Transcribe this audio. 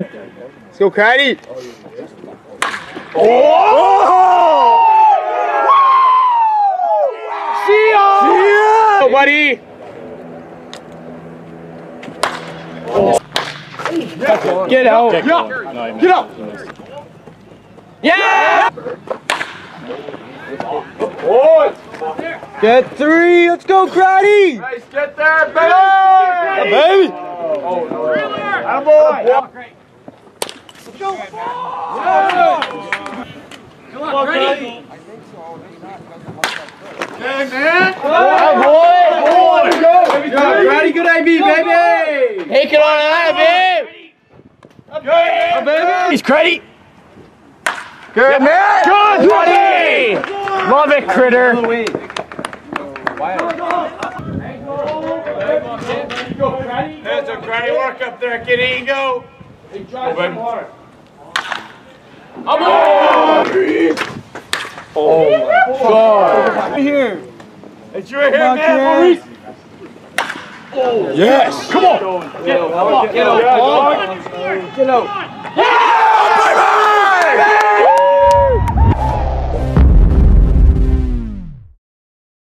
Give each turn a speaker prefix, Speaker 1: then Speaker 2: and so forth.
Speaker 1: Let's go, Cratty. Oh! See ya! See ya! buddy. Get out. Get out. Yeah! Get three. Let's go, Cratty.
Speaker 2: Nice, get there, baby!
Speaker 1: Yeah, baby.
Speaker 2: Oh, Attaboy. Hey, man!
Speaker 1: boy.
Speaker 2: Ready, good baby!
Speaker 1: Take it on that, babe. He's Cratty. Good man. Good, buddy. Love it, critter.
Speaker 2: That's a credit work up there, kid. Here you go.
Speaker 1: Here.
Speaker 2: It's right here, man, Maurice. Oh.
Speaker 1: Yes. Come on.
Speaker 2: Get out, get out, get out.